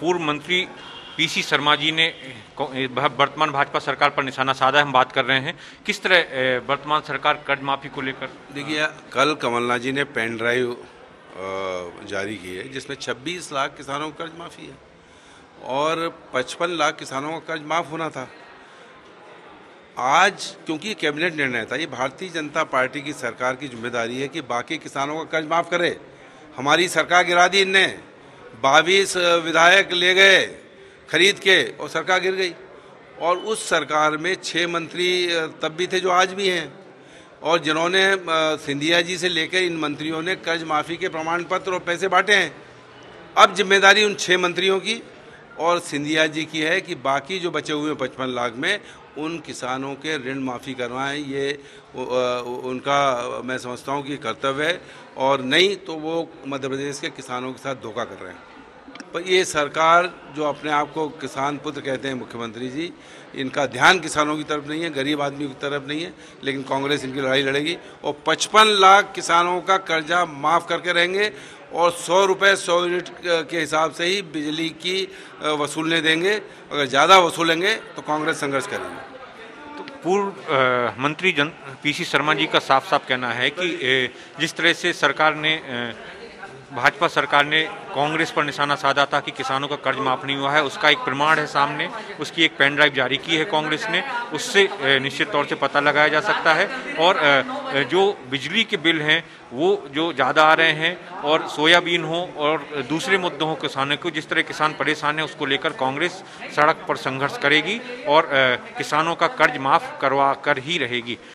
पूर्व मंत्री पीसी शर्मा जी ने वर्तमान भाजपा सरकार पर निशाना साधा हम बात कर रहे हैं। किस तरह वर्तमान सरकार कर्ज माफ़ी को लेकर? देखिए, कल कमलनाथ जी ने पेन ड्राइव जारी की है, जिसमें 26 लाख किसानों का कर्ज माफ़ी है और 55 लाख किसानों का कर्ज माफ़ होना था। आज, क्योंकि कैबिनेट निर्णय था, ये भारतीय जनता पार्टी की सरकार की ज़िम्मेदारी है कि बाकी किसानों का कर्ज माफ़ करे। हमारी सरकार गिरा दी इनने। बाईस विधायक ले गए खरीद के और सरकार गिर गई। और उस सरकार में छः मंत्री तब भी थे जो आज भी हैं। और जिन्होंने सिंधिया जी से लेकर इन मंत्रियों ने कर्ज माफ़ी के प्रमाण पत्र और पैसे बांटे हैं। अब ज़िम्मेदारी उन छः मंत्रियों की और सिंधिया जी की है कि बाकी जो बचे हुए पचपन लाख में, उन किसानों के ऋण माफ़ी करवाएँ। ये उनका मैं समझता हूँ कि कर्तव्य है। और नहीं तो वो मध्य प्रदेश के किसानों के साथ धोखा कर रहे हैं। पर ये सरकार जो अपने आप को किसान पुत्र कहते हैं मुख्यमंत्री जी, इनका ध्यान किसानों की तरफ़ नहीं है, गरीब आदमियों की तरफ़ नहीं है, लेकिन कांग्रेस इनकी लड़ाई लड़ेगी और पचपन लाख किसानों का कर्जा माफ़ करके रहेंगे और सौ रुपये सौ यूनिट के हिसाब से ही बिजली की वसूलने देंगे। अगर ज़्यादा वसूलेंगे तो कांग्रेस संघर्ष करेगी। तो पूर्व मंत्री जन, पीसी शर्मा जी का साफ़ साफ़ कहना है कि जिस तरह से सरकार ने भाजपा सरकार ने कांग्रेस पर निशाना साधा था कि किसानों का कर्ज माफ़ नहीं हुआ है। उसका एक प्रमाण है सामने। उसकी एक पेन ड्राइव जारी की है कांग्रेस ने। उससे निश्चित तौर से पता लगाया जा सकता है। और जो बिजली के बिल हैं, वो जो ज़्यादा आ रहे हैं, और सोयाबीन हो और दूसरे मुद्दों हो किसानों को, जिस तरह किसान परेशान है, उसको लेकर कांग्रेस सड़क पर संघर्ष करेगी और किसानों का कर्ज माफ़ करवा कर ही रहेगी।